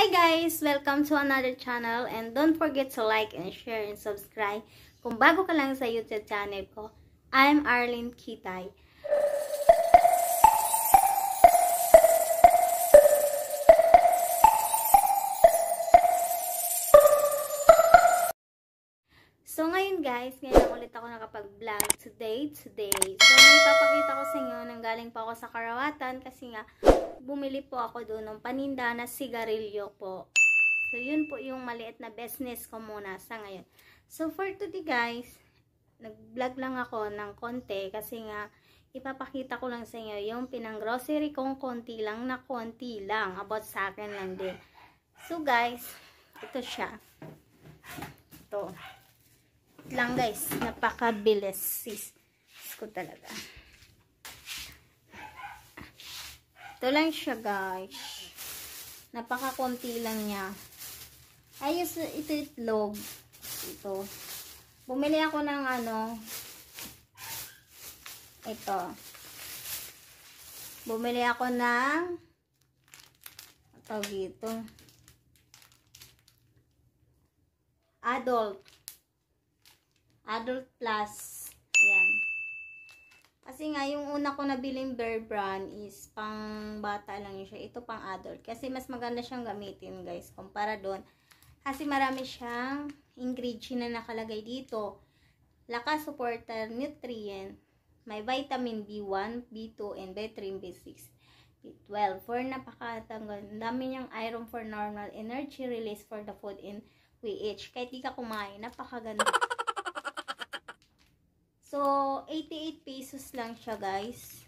Hi guys! Welcome to another channel and don't forget to like and share and subscribe. Kung bago ka lang sa YouTube channel ko, I'm Arlene Kitay. Guys, ngayon ulit ako nakapag-vlog today, today. So may papakita ko sa inyo, nanggaling pa ako sa Karawatan kasi nga bumili po ako doon ng paninda na sigarilyo po. So yun po yung maliit na business ko muna sa ngayon. So for today guys, nag-vlog lang ako ng konti kasi nga ipapakita ko lang sa inyo yung pinang grocery kong konti lang na konti lang about sa akin lang din. So guys, ito siya. Ito lang guys. Napakabilis sis. ko talaga. Ito lang siya guys. Napakakunti lang niya. Ayos ito itlog. Ito. Bumili ako ng ano. Ito. Bumili ako ng tawag dito. Adult Adult Plus. Ayan. Kasi nga, yung una ko nabiling Bear Brand is pang bata lang yun siya. Ito pang adult. Kasi mas maganda siyang gamitin, guys. Kumpara doon. Kasi marami siyang ingredient na nakalagay dito. Lakas supporter nutrient. May vitamin B1, B2, and B3, B6. B12 for napakatanggal. Dami niyang iron for normal energy release for the food in WH. Kahit di ka kumain, napakaganda. So, 88 pesos lang siya, guys.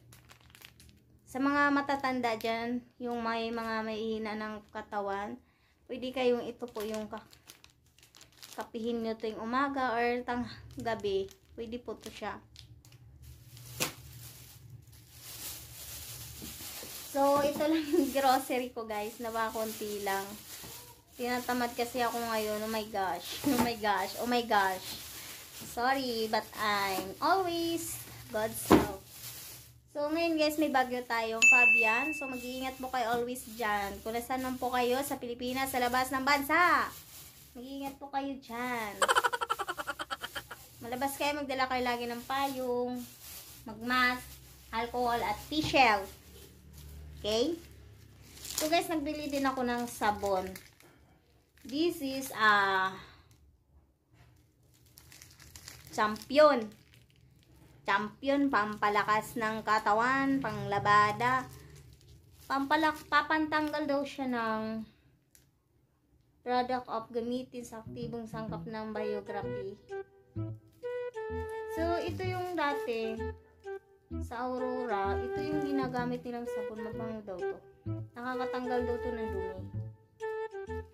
Sa mga matatanda dyan, yung may mga may hina ng katawan, pwede kayong ito po yung ka kapihin nyo yung umaga or tang gabi. Pwede po to siya. So, ito lang yung grocery ko, guys. Nabakonti lang. Tinatamad kasi ako ngayon. Oh my gosh. Oh my gosh. Oh my gosh. Sorry, but I'm always God's help. So, ngayon guys, may bagyo tayong Fabian. So, mag-iingat po kayo always dyan. Kung nasan man po kayo sa Pilipinas, sa labas ng bansa. Mag-iingat po kayo dyan. Malabas kayo, magdala kayo lagi ng payong, magmask, alcohol, at t-shell. Okay? So, guys, nagbili din ako ng sabon. This is, ah, uh, champion. Champion, pampalakas ng katawan, panglabada. Pampalak, papantanggal daw siya ng product of gamitin sa aktibong sangkap ng biography. So, ito yung dati sa Aurora, ito yung ginagamit nilang sabon, mabango daw to. Nakakatanggal daw to ng dumi.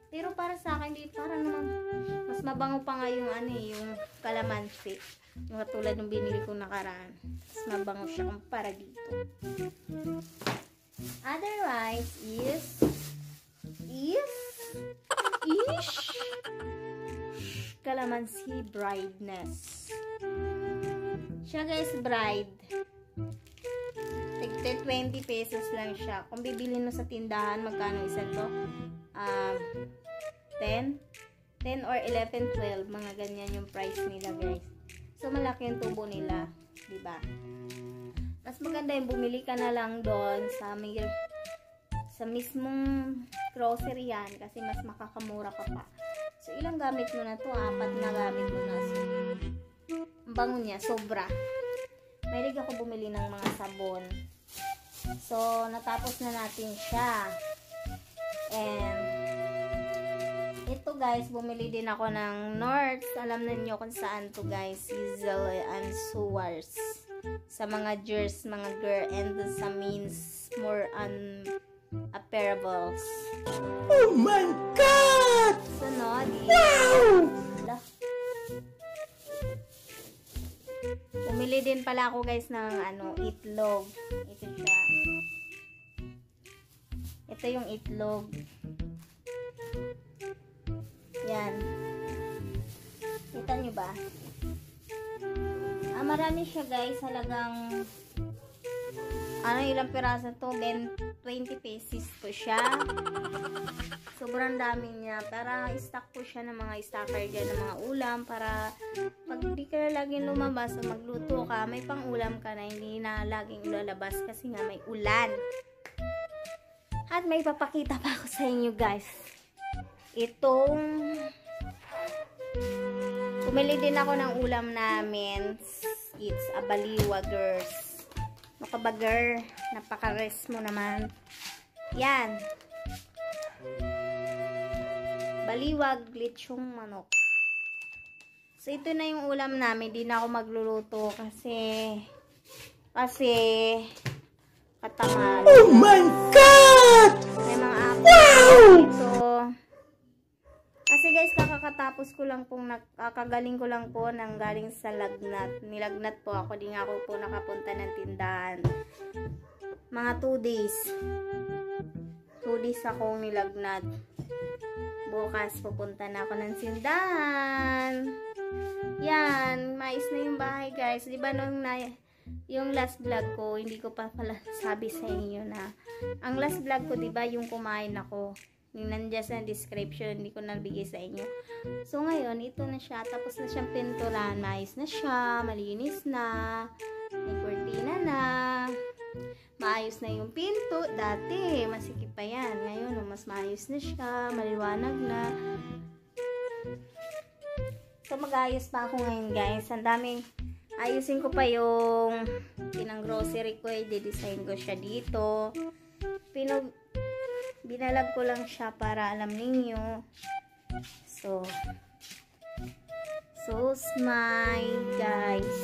Pero para sa akin, di para naman mas mabango pa nga yung ano eh, yung kalamansi. Yung katulad ng binili ko nakaraan. Mas mabango siya para dito. Otherwise is is ish kalamansi brightness. Siya guys, bride. Tigte 20 pesos lang siya. Kung bibili mo sa tindahan, magkano isa to? Um, 10, 10 or 11, 12, mga ganyan yung price nila guys. So, malaki yung tubo nila, ba? Mas maganda yung bumili ka na lang doon sa may, sa mismong grocery yan kasi mas makakamura ka pa. So, ilang gamit mo na to? Apat na gamit mo na. So, ang bango niya, sobra. May ako bumili ng mga sabon. So, natapos na natin siya. And, ito guys, bumili din ako ng North. Alam na niyo kung saan to guys. Sizzle and Suars. Sa mga jers, mga girl, and sa means more on apparables. Oh my God! Sunod. Wow! Bumili din pala ako guys ng ano, itlog. Ito siya. Ito yung itlog. Yan. Kita nyo ba? Ah, marami siya guys. Halagang ano, ilang piraso to? 20 pieces po siya. Sobrang dami niya. Para stock po siya ng mga stacker dyan ng mga ulam. Para pag di ka laging lumabas o magluto ka, may pang ulam ka na hindi na laging lalabas kasi nga may ulan. At may papakita pa ako sa inyo guys. Itong Bumili din ako ng ulam namin. It's a baliwagers. Makabagar. Napaka-rest mo naman. Yan. Baliwag, lechong manok. So, ito na yung ulam namin. Di na ako magluluto kasi kasi katangal. Oh my God! May mga wow! Ito. Guys, kakakatapos ko lang pong, kakagaling ko lang po nang galing sa lagnat. Nilagnat po ako, di nga ako po nakapunta ng tindahan. Mga 2 days. 2 days akong nilagnat. Bukas, pupunta na ako ng sindahan. Yan, mais na yung bahay guys. Di ba nung na, yung last vlog ko, hindi ko pa pala sabi sa inyo na, ang last vlog ko, di ba yung kumain ako. Nandiyan sa description, hindi ko nabigay sa inyo. So, ngayon, ito na siya. Tapos na siyang pinturan. Mais na siya. Malinis na. May cortina na. Maayos na yung pinto. Dati, masikip pa yan. Ngayon, mas maayos na siya. Maliwanag na. So, mag-ayos pa ako ngayon, guys. Ang daming ayusin ko pa yung pinang grocery ko. I-design ko siya dito. Pinag binalag ko lang siya para alam ninyo. So, so smile, guys.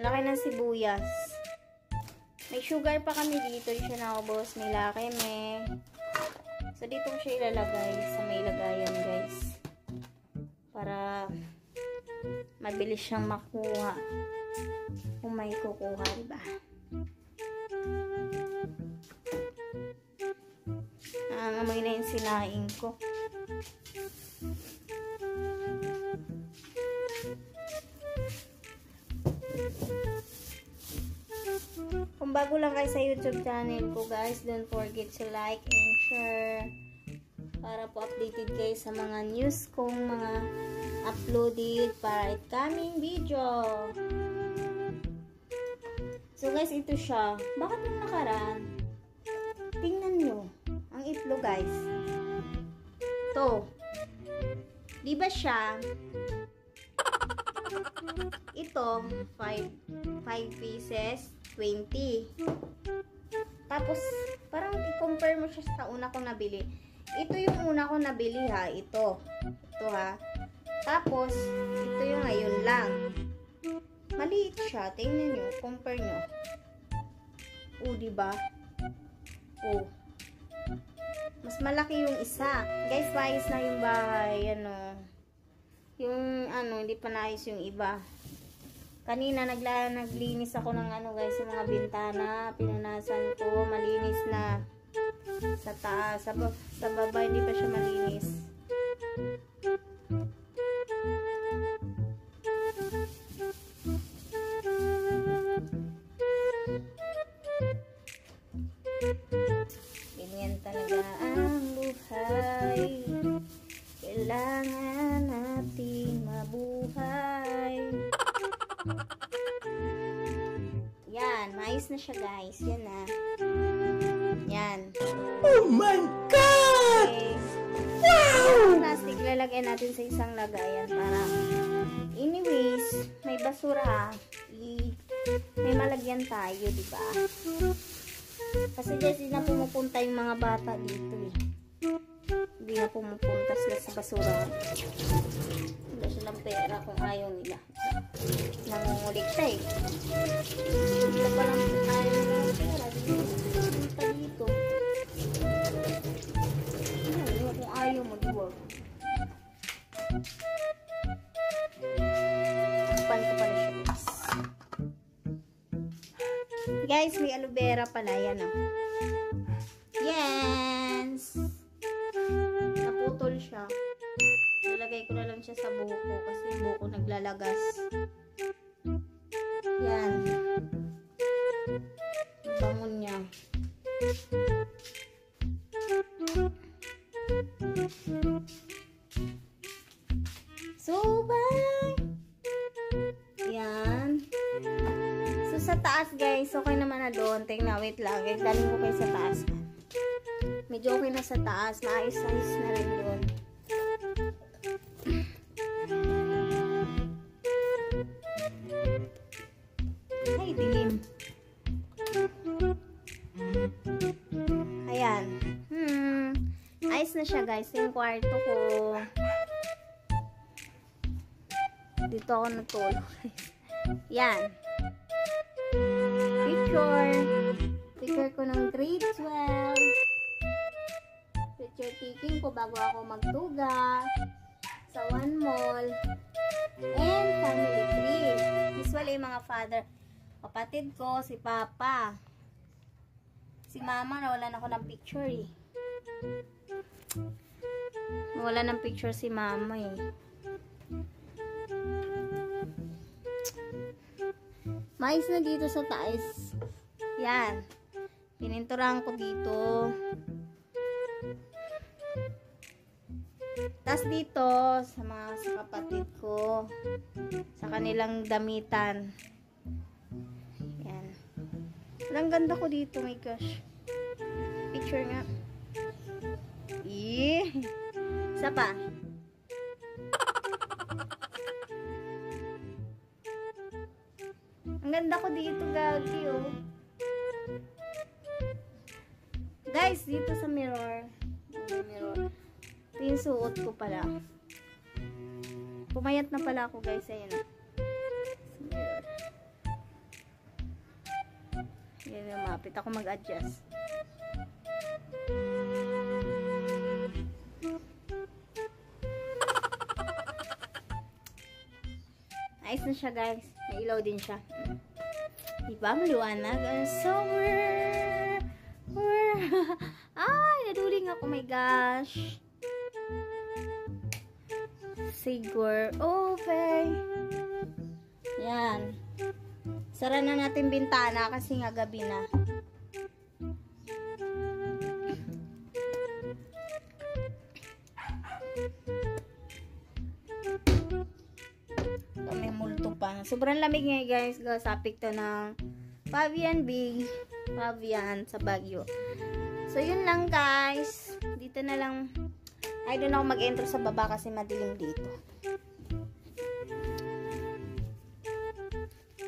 Laki ng sibuyas. May sugar pa kami dito. Yung siya nakabos. May laki, me. So, dito ko siya ilalagay sa may lagayan, guys. Para mabilis siyang makuha. Kung may kukuha, diba? Nangangamoy na yung sinaing ko. Kung bago lang kayo sa YouTube channel ko guys, don't forget to like and share para po updated kayo sa mga news kong mga uploaded para coming video. So guys, ito siya. Bakit nung nakaraan? Tingnan nyo. Ang itlog guys. To. Di ba siya? Ito, 5 5 pieces, 20. Tapos, parang i-compare mo siya sa una kong nabili. Ito yung una kong nabili ha. Ito. Ito ha. Tapos, ito yung ngayon lang. Maliit siya. Tingnan nyo. Compare nyo. O, diba? O. Mas malaki yung isa. Guys, paayos na yung bahay. Ano. Yung, ano, hindi pa naayos yung iba. Kanina, nagla, naglinis ako ng ano, guys, yung mga bintana. Pinunasan ko. Malinis na. Sa taas. Sa, sa baba, hindi pa siya malinis. Guys. Yan na. Yan. Oh my God! Okay. Wow! Plastic, lalagyan natin sa isang lagayan para anyways, may basura. I, may malagyan tayo, di ba? Kasi hindi na pumupunta yung mga bata dito eh. Hindi na pumupunta sila sa basura. Wala silang pera kung ayaw nila. Nangungulik siya eh. Ito pa lang pala. Yan o. Yes! Naputol siya. Nalagay ko na lang siya sa buko ko kasi yung buko naglalagas. Yan. Bangon niya. Sa taas. Maayos-ayos na rin doon. Ay, dilim. Ayan. Hmm. Ayos na siya guys. Yung kwarto ko. Dito ako natulog. Yan. Picture. Picture ko ng grade 12. Picture taking ko bago ako magtuga. Sa one mall. And family tree. Usually, mga father, kapatid ko, si papa. Si mama, nawalan ako ng picture eh. Wala ng picture si mama eh. Mais na dito sa taas. Yan. Pininturahan ko dito. Tapos dito, sa mga sa kapatid ko, sa kanilang damitan. Yan. Ang ganda ko dito, my gosh. Picture nga. Eh. Isa pa. Ang ganda ko dito, gagi, oh. Guys, dito sa mirror. Ito yung suot ko pala. Pumayat na pala ako, guys. Ayun. Sa mirror. Yan yung mapit. Ako mag-adjust. Ayos na siya, guys. May ilaw din siya. Diba? Maliwanag. Ang summer. Ay, naduling ako. my gosh. Sigur. Okay. Yan. Sara na natin bintana kasi nga gabi na. May multo pa. Sobrang lamig ngayon guys. Gasapik to ng Pavian Big. Pavian sa Baguio. So, yun lang guys. Dito na lang. Ay, doon ako mag-enter sa baba kasi madilim dito.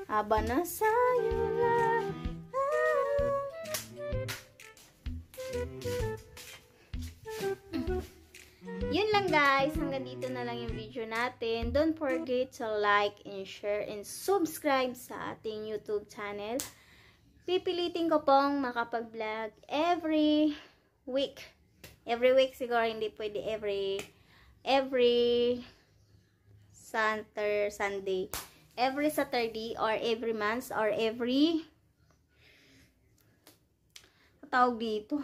Haba na sa'yo lang. Yun lang guys. Hanggang dito na lang yung video natin. Don't forget to like and share and subscribe sa ating YouTube channel. Pipilitin ko pong makapag-vlog every week. Every week siguro hindi pwede every every Saturday, Sunday. Every Saturday or every month or every tawag dito.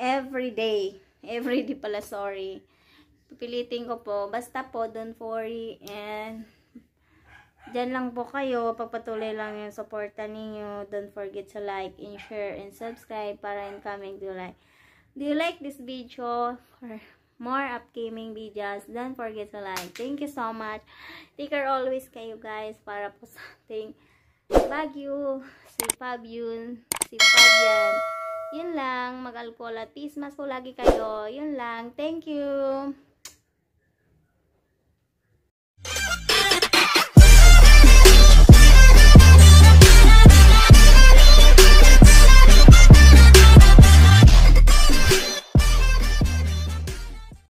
Every day. Every day pala, sorry. Pipilitin ko po. Basta po, don't worry. And, dyan lang po kayo. Pagpatuloy lang yung supporta ninyo. Don't forget to like and share and subscribe para incoming do like. Do you like this video? For more upcoming videos, don't forget to like. Thank you so much. Take care always kayo guys para po sa ating Baguio, si Fabian, si Fabian. Yun lang, mag-alcohol at peace mas po lagi kayo. Yun lang. Thank you.